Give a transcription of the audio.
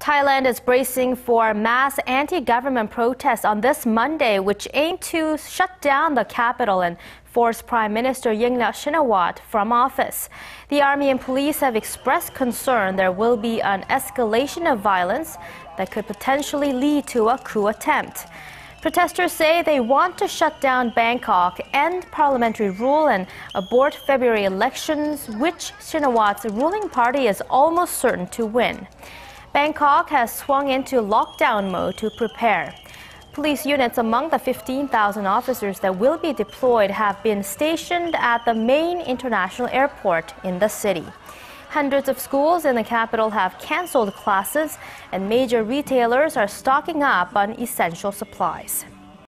Thailand is bracing for mass anti-government protests on this Monday, which aim to shut down the capital and force Prime Minister Yingluck Shinawatra from office. The army and police have expressed concern there will be an escalation of violence that could potentially lead to a coup attempt. Protesters say they want to shut down Bangkok, end parliamentary rule, and abort February elections, which Shinawatra's ruling party is almost certain to win. Bangkok has swung into lockdown mode to prepare. Police units among the 15,000 officers that will be deployed have been stationed at the main international airport in the city. Hundreds of schools in the capital have canceled classes, and major retailers are stocking up on essential supplies.